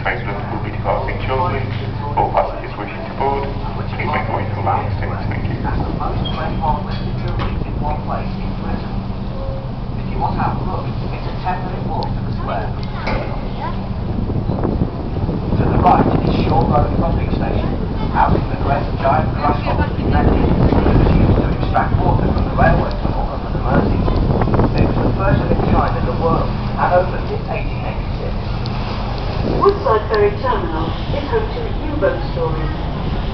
Trains London will be departing shortly. All passengers wishing to board, please make your way to the lounge seats. Thank you. If you want to have a look, it's a 10 minute walk to the square. To the right is Shore Road Pumping Station, housing the great giant glass bottles invented that is used to extract water from the railway. Woodside Ferry Terminal is home to U-boat stories,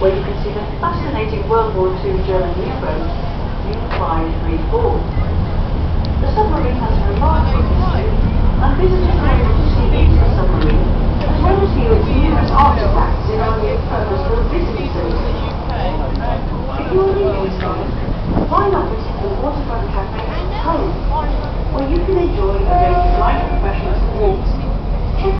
where you can see the fascinating World War II German U-boat, U-534. The submarine has a remarkable history, and visitors are able to see into the submarine, as well as view its numerous artifacts in our new purpose-built visitor centre. If you're leaving in Scotland, why not visit the Waterfront Cafe Home, where you can enjoy a range of light refreshments and walks